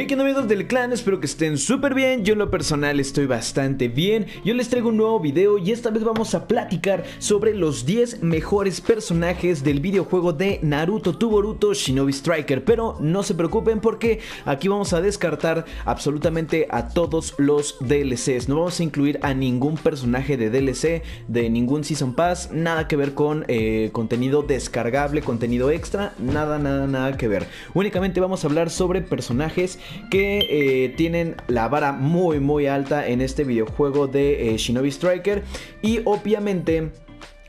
Hey, ¿qué amigos del clan? Espero que estén súper bien. Yo en lo personal estoy bastante bien. Yo les traigo un nuevo video y esta vez vamos a platicar sobre los 10 mejores personajes del videojuego de Naruto to Boruto Shinobi Striker. Pero no se preocupen porque aquí vamos a descartar absolutamente a todos los DLCs. No vamos a incluir a ningún personaje de DLC, de ningún Season Pass. Nada que ver con eh, contenido descargable, contenido extra. Nada, nada, nada que ver. Únicamente vamos a hablar sobre personajes que eh, tienen la vara muy muy alta en este videojuego de eh, Shinobi Striker. Y obviamente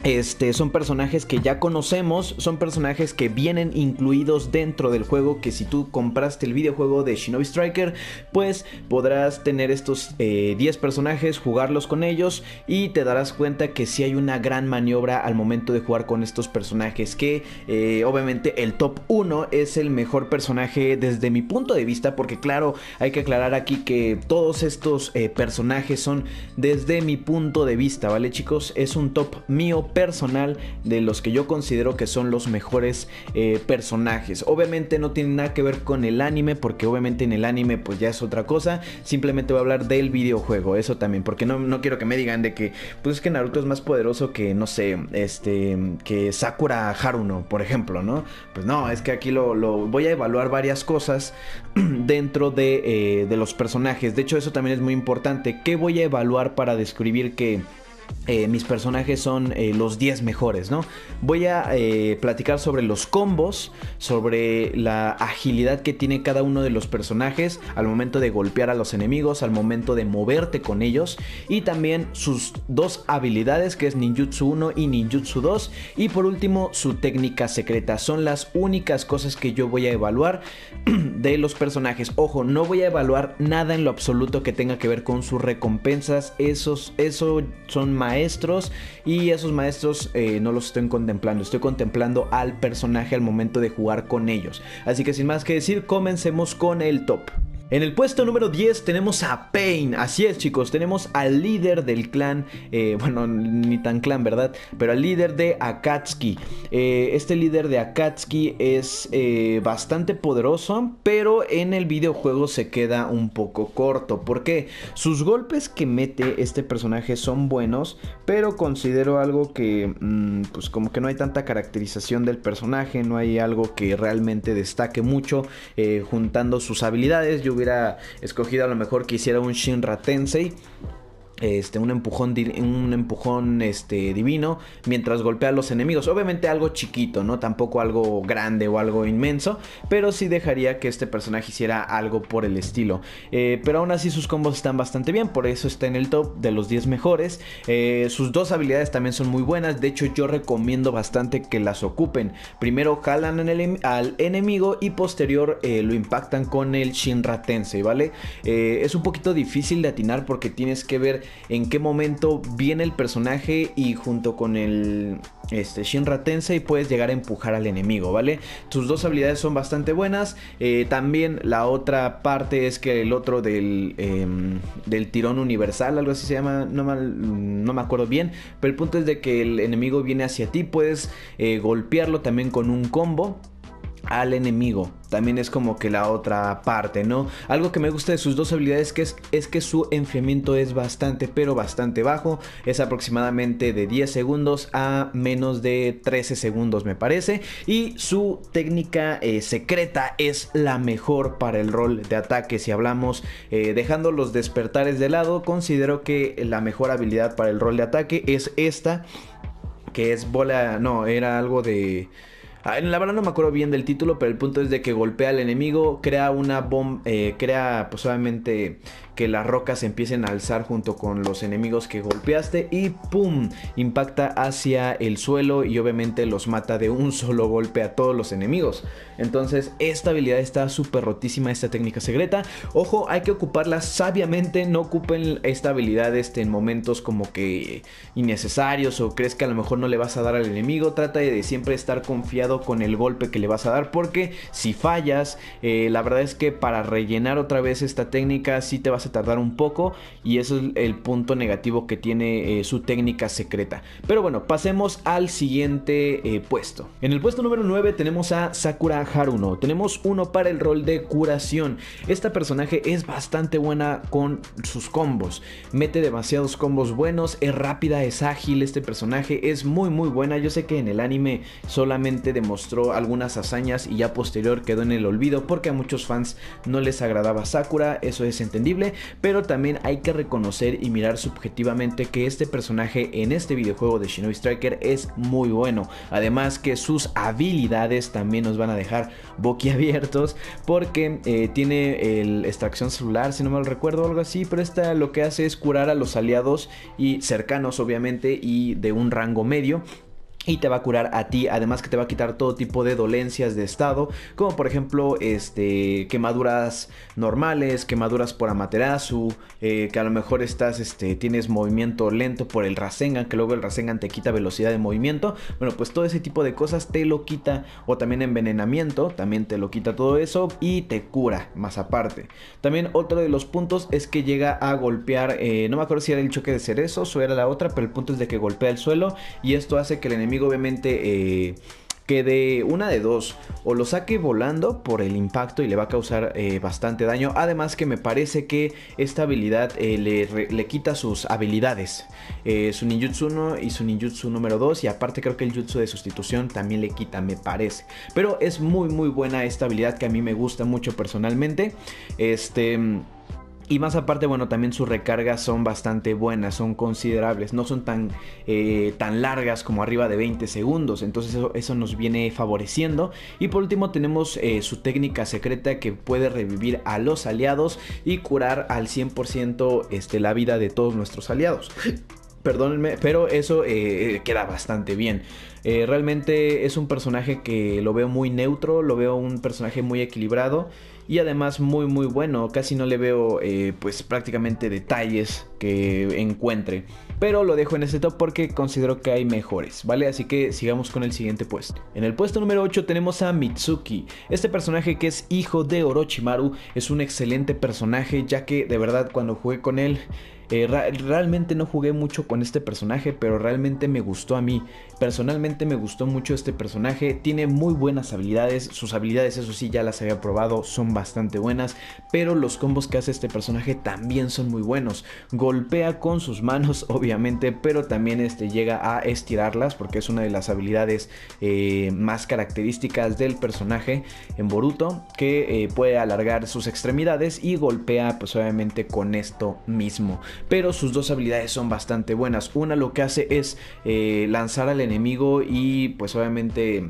este, son personajes que ya conocemos, son personajes que vienen incluidos dentro del juego, que si tú compraste el videojuego de Shinobi Striker, pues podrás tener estos 10 eh, personajes, jugarlos con ellos y te darás cuenta que si hay una gran maniobra al momento de jugar con estos personajes, que eh, obviamente el top 1 es el mejor personaje desde mi punto de vista, porque claro, hay que aclarar aquí que todos estos eh, personajes son desde mi punto de vista, ¿vale chicos? Es un top mío personal de los que yo considero que son los mejores eh, personajes. Obviamente no tiene nada que ver con el anime, porque obviamente en el anime pues ya es otra cosa. Simplemente voy a hablar del videojuego, eso también, porque no, no quiero que me digan de que pues es que Naruto es más poderoso que, no sé, este, que Sakura Haruno, por ejemplo, ¿no? Pues no, es que aquí lo, voy a evaluar varias cosas dentro de, eh, de los personajes. De hecho, eso también es muy importante. ¿Qué voy a evaluar para describir que eh, mis personajes son eh, los 10 mejores, ¿no? Voy a eh, platicar sobre los combos, sobre la agilidad que tiene cada uno de los personajes al momento de golpear a los enemigos, al momento de moverte con ellos y también sus dos habilidades que es ninjutsu 1 y ninjutsu 2 y por último su técnica secreta. Son las únicas cosas que yo voy a evaluar de los personajes. Ojo, no voy a evaluar nada en lo absoluto que tenga que ver con sus recompensas. Esos, eso son maestros y esos maestros eh, no los estoy contemplando, estoy contemplando al personaje al momento de jugar con ellos. Así que sin más que decir, comencemos con el top. En el puesto número 10 tenemos a Pain. Así es, chicos, tenemos al líder del clan. Eh, bueno, ni tan clan, ¿verdad? Pero al líder de Akatsuki. Eh, este líder de Akatsuki es eh, bastante poderoso, pero en el videojuego se queda un poco corto. Porque sus golpes que mete este personaje son buenos, pero considero algo que, mm, pues, como que no hay tanta caracterización del personaje, no hay algo que realmente destaque mucho juntando sus habilidades. Yo hubiera escogido a lo mejor que hiciera un Shinra Tensei este, un empujón, un empujón este, divino mientras golpea a los enemigos. Obviamente algo chiquito, ¿no? Tampoco algo grande o algo inmenso, pero sí dejaría que este personaje hiciera algo por el estilo. Eh, pero aún así sus combos están bastante bien, por eso está en el top de los 10 mejores. Eh, sus dos habilidades también son muy buenas, de hecho yo recomiendo bastante que las ocupen. Primero jalan al enemigo y posterior eh, lo impactan con el Shinra Tensei, ¿vale? es un poquito difícil de atinar porque tienes que ver en qué momento viene el personaje y junto con el este, Shinra Tensei puedes llegar a empujar al enemigo, ¿vale? Tus dos habilidades son bastante buenas. Eh, también la otra parte es que el otro del, em, del tirón universal, algo así se llama, no, me acuerdo bien, pero el punto es de que el enemigo viene hacia ti, puedes eh, golpearlo también con un combo al enemigo. También es como que la otra parte, ¿no? Algo que me gusta de sus dos habilidades que es, es, que su enfriamiento es bastante, pero bastante bajo. Es aproximadamente de 10 segundos a menos de 13 segundos, me parece. Y su técnica eh, secreta es la mejor para el rol de ataque. Si hablamos eh, dejando los despertares de lado, considero que la mejor habilidad para el rol de ataque es esta. Que es bola, no, era algo de... Ah, la verdad no me acuerdo bien del título, pero el punto es de que golpea al enemigo, crea una bomba, eh, crea pues obviamente que las rocas empiecen a alzar junto con los enemigos que golpeaste y ¡pum! impacta hacia el suelo y obviamente los mata de un solo golpe a todos los enemigos. Entonces esta habilidad está súper rotísima, esta técnica secreta. Ojo, hay que ocuparla sabiamente, no ocupen esta habilidad este, en momentos como que innecesarios o crees que a lo mejor no le vas a dar al enemigo. Trata de siempre estar confiado con el golpe que le vas a dar porque si fallas, eh, la verdad es que para rellenar otra vez esta técnica sí te vas a tardar un poco y eso es el punto negativo que tiene eh, su técnica secreta. Pero bueno, pasemos al siguiente eh, puesto. En el puesto número 9 tenemos a Sakura Haruno. Tenemos uno para el rol de curación. Esta personaje es bastante buena con sus combos. Mete demasiados combos buenos, es rápida, es ágil. Este personaje es muy muy buena. Yo sé que en el anime solamente demostró algunas hazañas y ya posterior quedó en el olvido porque a muchos fans no les agradaba Sakura, eso es entendible, pero también hay que reconocer y mirar subjetivamente que este personaje en este videojuego de Shinobi Striker es muy bueno. Además que sus habilidades también nos van a dejar boquiabiertos porque eh, tiene el extracción celular, si no me lo recuerdo, algo así, pero esta lo que hace es curar a los aliados y cercanos obviamente y de un rango medio y te va a curar a ti, además que te va a quitar todo tipo de dolencias de estado, como por ejemplo este, quemaduras normales, quemaduras por Amaterasu, eh, que a lo mejor estás, este, tienes movimiento lento por el Rasengan, que luego el Rasengan te quita velocidad de movimiento, bueno pues todo ese tipo de cosas te lo quita, o también envenenamiento, también te lo quita todo eso y te cura más aparte. También otro de los puntos es que llega a golpear, eh, no me acuerdo si era el choque de cerezos o era la otra, pero el punto es de que golpea el suelo y esto hace que el enemigo obviamente eh, quede una de dos, o lo saque volando por el impacto y le va a causar eh, bastante daño. Además que me parece que esta habilidad eh, le, quita sus habilidades. su ninjutsu 1 y su ninjutsu número 2 y aparte creo que el jutsu de sustitución también le quita, me parece. Pero es muy muy buena esta habilidad que a mí me gusta mucho personalmente. Este... Y más aparte, bueno, también sus recargas son bastante buenas, son considerables, no son tan, eh, tan largas como arriba de 20 segundos, entonces eso, nos viene favoreciendo. Y por último tenemos eh, su técnica secreta que puede revivir a los aliados y curar al 100% este, la vida de todos nuestros aliados. Perdónenme, pero eso eh, queda bastante bien. realmente es un personaje que lo veo muy neutro, lo veo un personaje muy equilibrado y además muy muy bueno. Casi no le veo eh, pues prácticamente detalles que encuentre. Pero lo dejo en este top porque considero que hay mejores, ¿vale? Así que sigamos con el siguiente puesto. En el puesto número 8 tenemos a Mitsuki. Este personaje que es hijo de Orochimaru es un excelente personaje ya que de verdad cuando jugué con él eh, realmente no jugué mucho con este personaje, pero realmente me gustó a mí. Personalmente me gustó mucho este personaje. Tiene muy buenas habilidades. Sus habilidades, eso sí, ya las había probado. Son bastante buenas. Pero los combos que hace este personaje también son muy buenos. Golpea con sus manos, obviamente. Pero también este, llega a estirarlas. Porque es una de las habilidades eh, más características del personaje en Boruto. Que eh, puede alargar sus extremidades. Y golpea pues obviamente con esto mismo pero sus dos habilidades son bastante buenas. Una lo que hace es eh, lanzar al enemigo y pues obviamente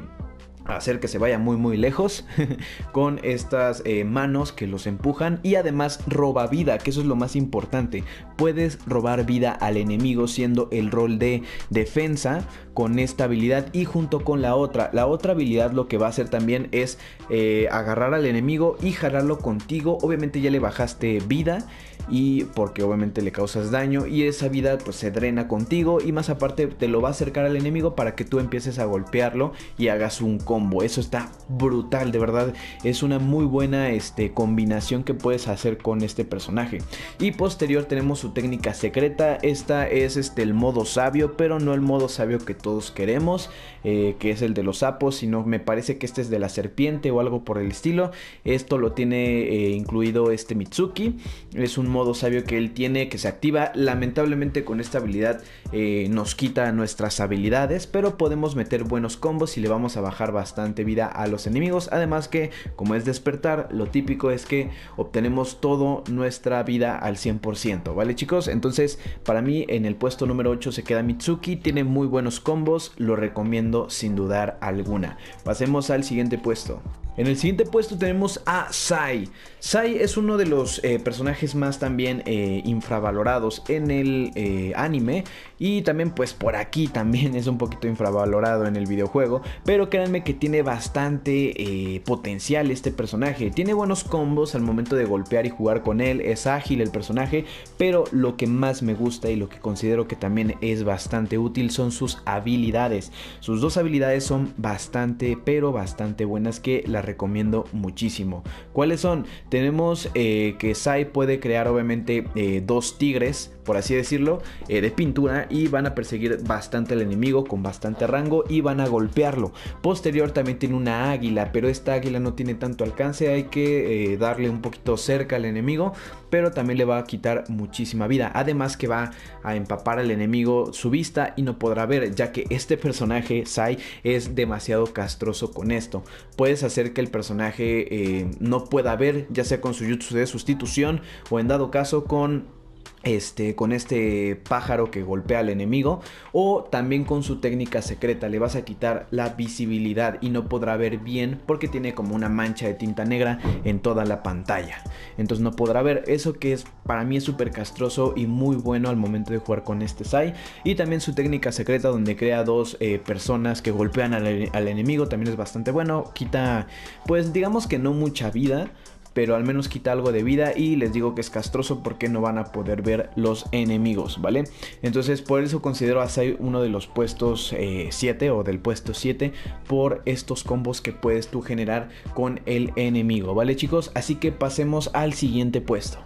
hacer que se vaya muy muy lejos con estas eh, manos que los empujan y además roba vida que eso es lo más importante. Puedes robar vida al enemigo siendo el rol de defensa con esta habilidad y junto con la otra. La otra habilidad lo que va a hacer también es eh, agarrar al enemigo y jalarlo contigo. Obviamente ya le bajaste vida y porque obviamente le causas daño y esa vida pues se drena contigo y más aparte te lo va a acercar al enemigo para que tú empieces a golpearlo y hagas un combo. Eso está brutal, de verdad es una muy buena este, combinación que puedes hacer con este personaje. Y posterior tenemos su técnica secreta, esta es este, el modo sabio, pero no el modo sabio que todos queremos, eh, que es el de los sapos, sino me parece que este es de la serpiente o algo por el estilo. Esto lo tiene eh, incluido este Mitsuki, es un modo sabio que él tiene que se activa. Lamentablemente con esta habilidad eh, nos quita nuestras habilidades, pero podemos meter buenos combos y le vamos a bajar bastante vida a los enemigos. Además que como es despertar, lo típico es que obtenemos toda nuestra vida al 100%, ¿vale chicos? Entonces para mí en el puesto número 8 se queda Mitsuki, tiene muy buenos combos, lo recomiendo sin dudar alguna. Pasemos al siguiente puesto. En el siguiente puesto tenemos a Sai. Sai es uno de los eh, personajes más también eh, infravalorados en el eh, anime y también pues por aquí también es un poquito infravalorado en el videojuego, pero créanme que tiene bastante potencial este personaje. Tiene buenos combos al momento de golpear y jugar con él, es ágil el personaje, pero lo que más me gusta y lo que considero que también es bastante útil son sus habilidades. Sus dos habilidades son bastante pero bastante buenas que las recomiendo muchísimo. ¿Cuáles son? Tenemos eh, que Sai puede crear obviamente eh, dos tigres por así decirlo, eh, de pintura y van a perseguir bastante al enemigo con bastante rango y van a golpearlo. Posterior también tiene una águila, pero esta águila no tiene tanto alcance, hay que eh, darle un poquito cerca al enemigo, pero también le va a quitar muchísima vida. Además que va a empapar al enemigo su vista y no podrá ver, ya que este personaje, Sai, es demasiado castroso con esto. Puedes hacer que el personaje eh, no pueda ver, ya sea con su jutsu de sustitución o en dado caso con este, con este pájaro que golpea al enemigo o también con su técnica secreta le vas a quitar la visibilidad y no podrá ver bien porque tiene como una mancha de tinta negra en toda la pantalla. Entonces no podrá ver. Eso que es para mí es súper castroso y muy bueno al momento de jugar con este Sai. Y también su técnica secreta donde crea dos eh, personas que golpean al, al enemigo también es bastante bueno. Quita pues digamos que no mucha vida pero al menos quita algo de vida y les digo que es castroso porque no van a poder ver los enemigos, ¿vale? Entonces por eso considero a Sai uno de los puestos 7 eh, o del puesto 7 por estos combos que puedes tú generar con el enemigo, ¿vale chicos? Así que pasemos al siguiente puesto.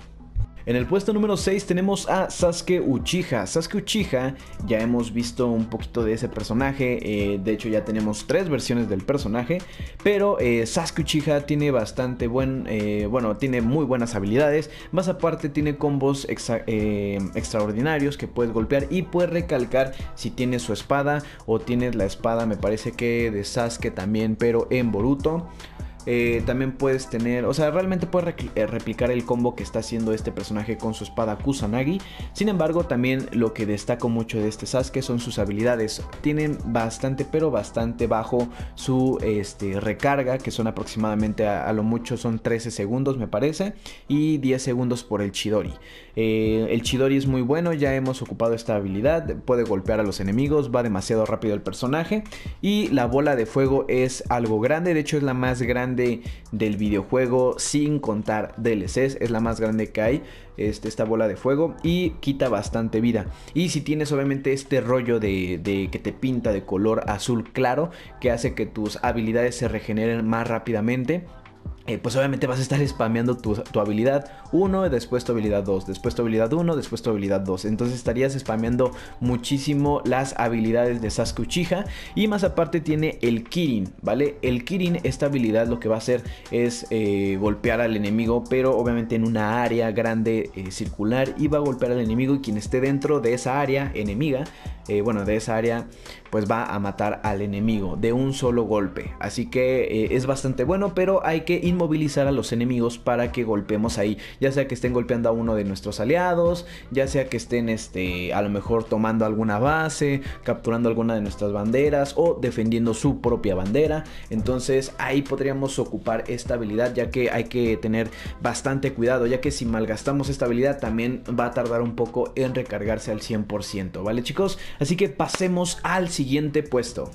En el puesto número 6 tenemos a Sasuke Uchiha. Sasuke Uchiha, ya hemos visto un poquito de ese personaje, eh, de hecho ya tenemos tres versiones del personaje, pero eh, Sasuke Uchiha tiene bastante buen, eh, bueno, tiene muy buenas habilidades, más aparte tiene combos extraordinarios que puedes golpear y puedes recalcar si tienes su espada o tienes la espada, me parece que de Sasuke también, pero en Boruto. Eh, también puedes tener, o sea, realmente puedes eh, replicar el combo que está haciendo este personaje con su espada Kusanagi. Sin embargo, también lo que destaco mucho de este Sasuke son sus habilidades. Tienen bastante, pero bastante bajo su este, recarga, que son aproximadamente a, lo mucho son 13 segundos, me parece, y 10 segundos por el Chidori. Eh, el Chidori es muy bueno, ya hemos ocupado esta habilidad, puede golpear a los enemigos, va demasiado rápido el personaje y la bola de fuego es algo grande, de hecho es la más grande del videojuego sin contar DLCs, es la más grande que hay. Este, esta bola de fuego y quita bastante vida. Y si tienes obviamente este rollo de, de, que te pinta de color azul claro que hace que tus habilidades se regeneren más rápidamente eh, pues obviamente vas a estar spameando tu, habilidad 1, después tu habilidad 2, después tu habilidad 1, después tu habilidad 2. Entonces estarías spameando muchísimo las habilidades de Sasuke Uchiha. Y más aparte tiene el Kirin, ¿vale? El Kirin, esta habilidad lo que va a hacer es eh, golpear al enemigo, pero obviamente en una área grande eh, circular. Y va a golpear al enemigo y quien esté dentro de esa área enemiga bueno, de esa área, pues va a matar al enemigo de un solo golpe. Así que eh, es bastante bueno, pero hay que inmovilizar a los enemigos para que golpeemos ahí. Ya sea que estén golpeando a uno de nuestros aliados, ya sea que estén este, a lo mejor tomando alguna base, capturando alguna de nuestras banderas o defendiendo su propia bandera. Entonces ahí podríamos ocupar esta habilidad, ya que hay que tener bastante cuidado, ya que si malgastamos esta habilidad también va a tardar un poco en recargarse al 100%, ¿vale chicos? Así que pasemos al siguiente puesto.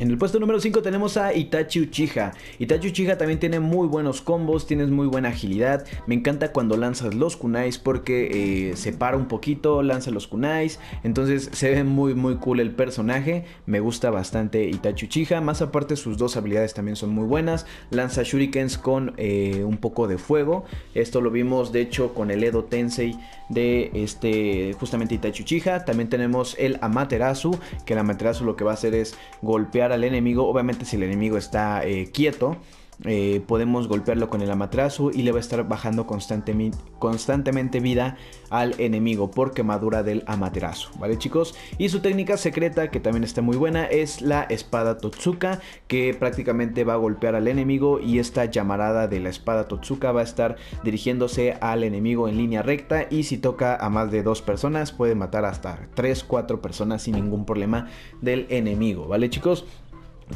En el puesto número 5 tenemos a Itachi Uchiha. Itachi Uchiha también tiene muy buenos combos, tienes muy buena agilidad. Me encanta cuando lanzas los kunais porque eh, se para un poquito, lanza los kunais. Entonces se ve muy muy cool el personaje. Me gusta bastante Itachi Uchiha. Más aparte sus dos habilidades también son muy buenas. Lanza shurikens con eh, un poco de fuego. Esto lo vimos de hecho con el Edo Tensei de este justamente Itachi Uchiha. También tenemos el Amaterasu, que el Amaterasu lo que va a hacer es golpear al enemigo. Obviamente si el enemigo está eh, quieto, eh, podemos golpearlo con el amatrazo y le va a estar bajando constantemente, constantemente vida al enemigo por quemadura del amaterasu, ¿vale chicos? Y su técnica secreta, que también está muy buena, es la espada Totsuka, que prácticamente va a golpear al enemigo y esta llamarada de la espada Totsuka va a estar dirigiéndose al enemigo en línea recta y si toca a más de dos personas puede matar hasta 3, 4 personas sin ningún problema del enemigo, ¿vale chicos?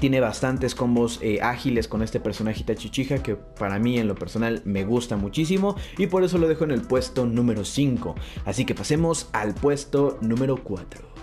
Tiene bastantes combos eh, ágiles con este personaje Itachichija que para mí en lo personal me gusta muchísimo y por eso lo dejo en el puesto número 5. Así que pasemos al puesto número 4.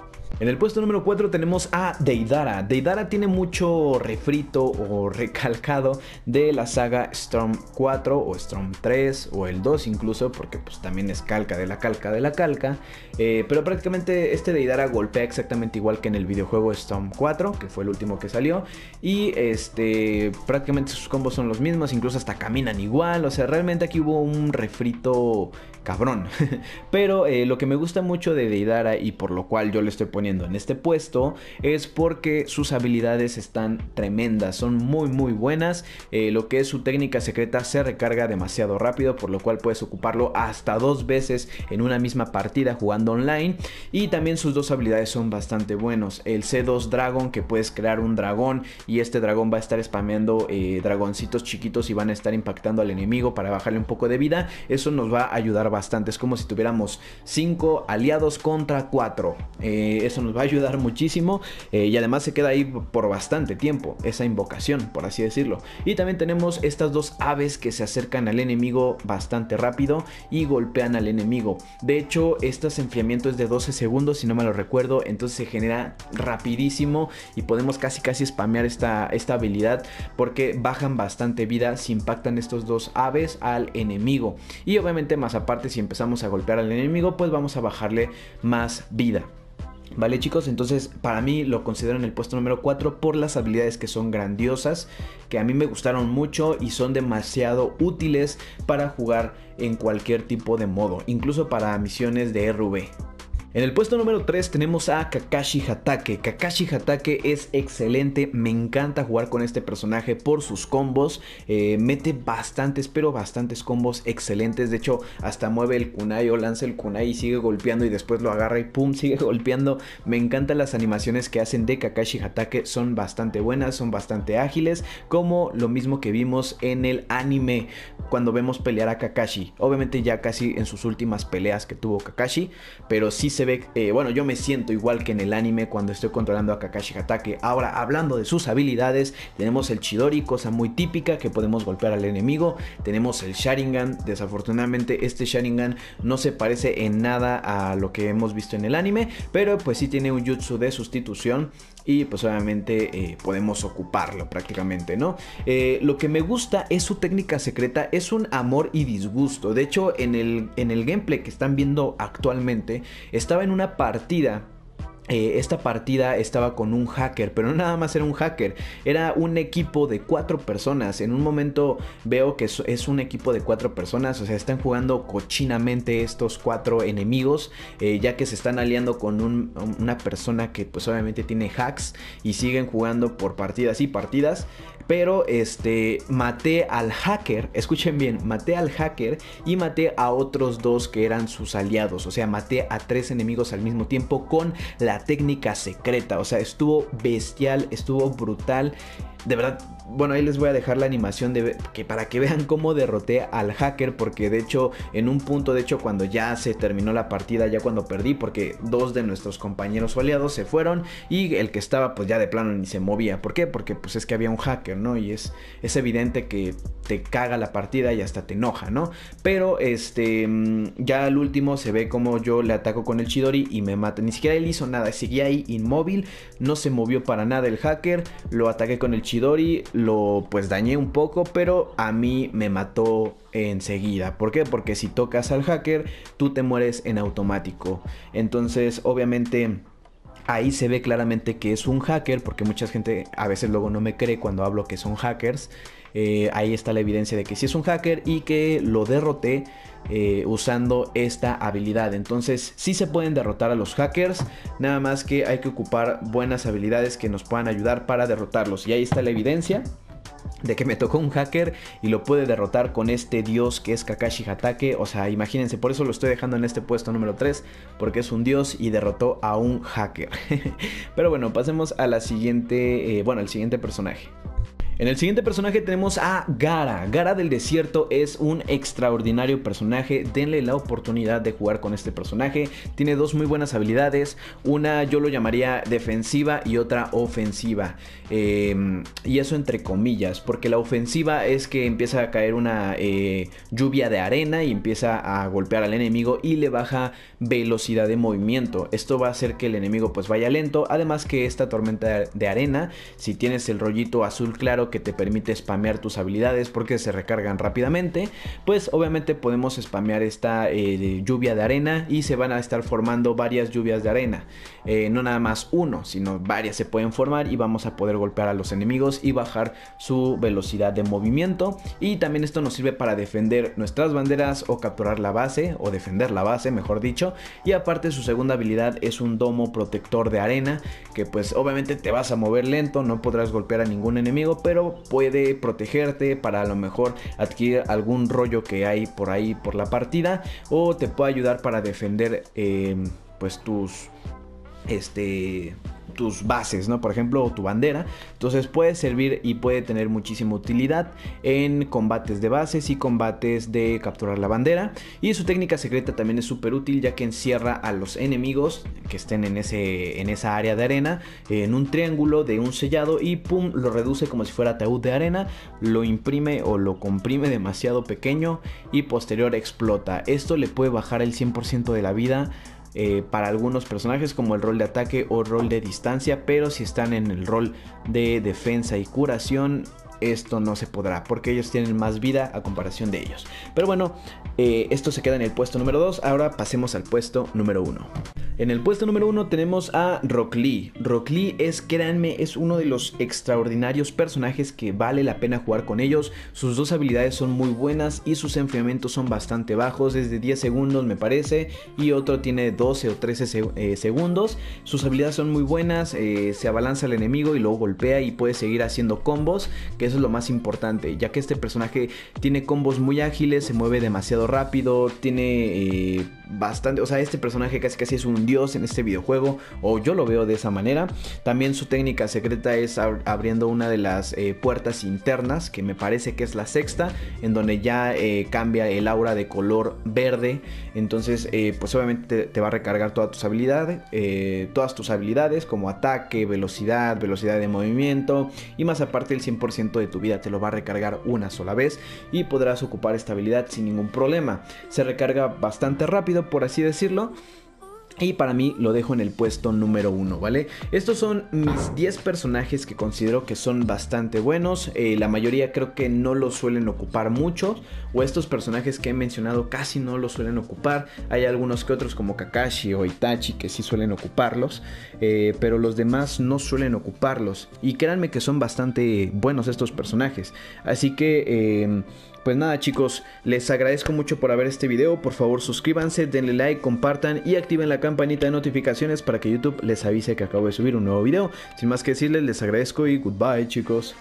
En el puesto número 4 tenemos a Deidara. Deidara tiene mucho refrito o recalcado de la saga Storm 4 o Storm 3 o el 2 incluso, porque pues también es calca de la calca de la calca. Eh, pero prácticamente este Deidara golpea exactamente igual que en el videojuego Storm 4, que fue el último que salió. Y este prácticamente sus combos son los mismos, incluso hasta caminan igual. O sea, realmente aquí hubo un refrito cabrón. Pero eh, lo que me gusta mucho de Deidara y por lo cual yo le estoy poniendo en este puesto es porque sus habilidades están tremendas, son muy muy buenas. Eh, lo que es su técnica secreta se recarga demasiado rápido, por lo cual puedes ocuparlo hasta dos veces en una misma partida jugando online. Y también sus dos habilidades son bastante buenos. El C2 Dragon, que puedes crear un dragón y este dragón va a estar spameando eh, dragoncitos chiquitos y van a estar impactando al enemigo para bajarle un poco de vida. Eso nos va a ayudar bastante. Es como si tuviéramos 5 aliados contra 4. Eh, eso nos va a ayudar muchísimo. Eh, y además se queda ahí por bastante tiempo. Esa invocación, por así decirlo. Y también tenemos estas dos aves que se acercan al enemigo bastante rápido y golpean al enemigo. De hecho, este enfriamiento es de 12 segundos, si no me lo recuerdo. Entonces se genera rapidísimo y podemos casi casi spamear esta, esta habilidad porque bajan bastante vida si impactan estos dos aves al enemigo. Y obviamente más aparte si empezamos a golpear al enemigo, pues vamos a bajarle más vida. Vale chicos, entonces para mí lo considero en el puesto número 4 por las habilidades que son grandiosas, que a mí me gustaron mucho y son demasiado útiles para jugar en cualquier tipo de modo, incluso para misiones de RV. En el puesto número 3 tenemos a Kakashi Hatake. Kakashi Hatake es excelente, me encanta jugar con este personaje por sus combos. Eh, mete bastantes, pero bastantes combos excelentes. De hecho, hasta mueve el kunai o lanza el kunai y sigue golpeando y después lo agarra y pum, sigue golpeando. Me encantan las animaciones que hacen de Kakashi Hatake, son bastante buenas, son bastante ágiles, como lo mismo que vimos en el anime cuando vemos pelear a Kakashi. Obviamente ya casi en sus últimas peleas que tuvo Kakashi, pero sí se eh, bueno, yo me siento igual que en el anime cuando estoy controlando a Kakashi Hatake. Ahora, hablando de sus habilidades, tenemos el Chidori, cosa muy típica que podemos golpear al enemigo. Tenemos el Sharingan, desafortunadamente este Sharingan no se parece en nada a lo que hemos visto en el anime, pero pues sí tiene un jutsu de sustitución y pues obviamente eh, podemos ocuparlo prácticamente, ¿no? Eh, lo que me gusta es su técnica secreta, es un amor y disgusto. De hecho, en el, en el gameplay que están viendo actualmente, estaba en una partida eh, esta partida estaba con un hacker, pero no nada más era un hacker, era un equipo de cuatro personas. En un momento veo que es, un equipo de cuatro personas, o sea, están jugando cochinamente estos cuatro enemigos, eh, ya que se están aliando con una persona que pues obviamente tiene hacks y siguen jugando por partidas y partidas. Pero este maté al hacker, escuchen bien, maté al hacker y maté a otros dos que eran sus aliados. O sea, maté a tres enemigos al mismo tiempo con la técnica secreta. O sea, estuvo bestial, estuvo brutal. De verdad, bueno, ahí les voy a dejar la animación de que para que vean cómo derroté al hacker, porque de hecho, en un punto, de hecho, cuando ya se terminó la partida, ya cuando perdí, porque dos de nuestros compañeros o aliados se fueron y el que estaba, pues ya de plano ni se movía. ¿Por qué? Porque pues es que había un hacker, ¿no? Y es, es evidente que te caga la partida y hasta te enoja, ¿no? Pero este, mm, ya al último se ve como yo le ataco con el Chidori y me mata. Ni siquiera él hizo nada, seguía ahí inmóvil, no se movió para nada el hacker, lo ataqué con el Chidori lo pues dañé un poco, pero a mí me mató enseguida. ¿Por qué? Porque si tocas al hacker, tú te mueres en automático. Entonces, obviamente... Ahí se ve claramente que es un hacker, porque mucha gente a veces luego no me cree cuando hablo que son hackers. Eh, ahí está la evidencia de que sí es un hacker y que lo derroté eh, usando esta habilidad. Entonces sí se pueden derrotar a los hackers, nada más que hay que ocupar buenas habilidades que nos puedan ayudar para derrotarlos. Y ahí está la evidencia de que me tocó un hacker y lo puede derrotar con este dios que es Kakashi Hatake. O sea, imagínense, por eso lo estoy dejando en este puesto número 3, porque es un dios y derrotó a un hacker. Pero bueno, pasemos a la siguiente, eh, bueno, al siguiente personaje. En el siguiente personaje tenemos a Gara. Gara del Desierto es un extraordinario personaje. Denle la oportunidad de jugar con este personaje. Tiene dos muy buenas habilidades. Una yo lo llamaría defensiva y otra ofensiva. Em, y eso entre comillas, porque la ofensiva es que empieza a caer una eh, lluvia de arena y empieza a golpear al enemigo y le baja velocidad de movimiento. Esto va a hacer que el enemigo pues vaya lento. Además que esta tormenta de arena, si tienes el rollito azul claro que te permite spamear tus habilidades porque se recargan rápidamente, pues obviamente podemos spamear esta eh, lluvia de arena y se van a estar formando varias lluvias de arena. Eh, no nada más uno, sino varias se pueden formar y vamos a poder golpear a los enemigos y bajar su velocidad de movimiento. Y también esto nos sirve para defender nuestras banderas o capturar la base o defender la base, mejor dicho. Y aparte su segunda habilidad es un domo protector de arena que pues obviamente te vas a mover lento, no podrás golpear a ningún enemigo, pero puede protegerte para a lo mejor adquirir algún rollo que hay por ahí por la partida o te puede ayudar para defender eh, pues tus este tus bases, ¿no? Por ejemplo, tu bandera. Entonces puede servir y puede tener muchísima utilidad en combates de bases y combates de capturar la bandera. Y su técnica secreta también es súper útil ya que encierra a los enemigos que estén en, ese, en esa área de arena en un triángulo de un sellado y pum, lo reduce como si fuera ataúd de arena, lo imprime o lo comprime demasiado pequeño y posterior explota. Esto le puede bajar el 100% de la vida eh, para algunos personajes como el rol de ataque o rol de distancia, pero si están en el rol de defensa y curación, esto no se podrá porque ellos tienen más vida a comparación de ellos. Pero bueno, eh, esto se queda en el puesto número 2, ahora pasemos al puesto número 1. En el puesto número 1 tenemos a Rock Lee. Rock Lee es, créanme, es uno de los extraordinarios personajes que vale la pena jugar con ellos. Sus dos habilidades son muy buenas y sus enfriamientos son bastante bajos, desde 10 segundos me parece, y otro tiene 12 o 13 eh, segundos. Sus habilidades son muy buenas, eh, se abalanza al enemigo y luego golpea y puede seguir haciendo combos, que eso es lo más importante, ya que este personaje tiene combos muy ágiles, se mueve demasiado rápido, tiene eh, bastante, o sea, este personaje casi casi es un en este videojuego, o yo lo veo de esa manera. También su técnica secreta es abriendo una de las eh, puertas internas, que me parece que es la sexta, en donde ya eh, cambia el aura de color verde. Entonces, eh, pues obviamente te, va a recargar todas tus habilidades, todas tus habilidades como ataque, velocidad, velocidad de movimiento y más aparte el 100% de tu vida te lo va a recargar una sola vez y podrás ocupar esta habilidad sin ningún problema. Se recarga bastante rápido, por así decirlo. Y para mí lo dejo en el puesto número uno, ¿vale? Estos son mis 10 personajes que considero que son bastante buenos. Eh, la mayoría creo que no los suelen ocupar mucho. O estos personajes que he mencionado casi no los suelen ocupar. Hay algunos que otros como Kakashi o Itachi que sí suelen ocuparlos. Eh, pero los demás no suelen ocuparlos. Y créanme que son bastante buenos estos personajes. Así que... Eh, pues nada chicos, les agradezco mucho por ver este video, por favor suscríbanse, denle like, compartan y activen la campanita de notificaciones para que YouTube les avise que acabo de subir un nuevo video. Sin más que decirles, les agradezco y goodbye chicos.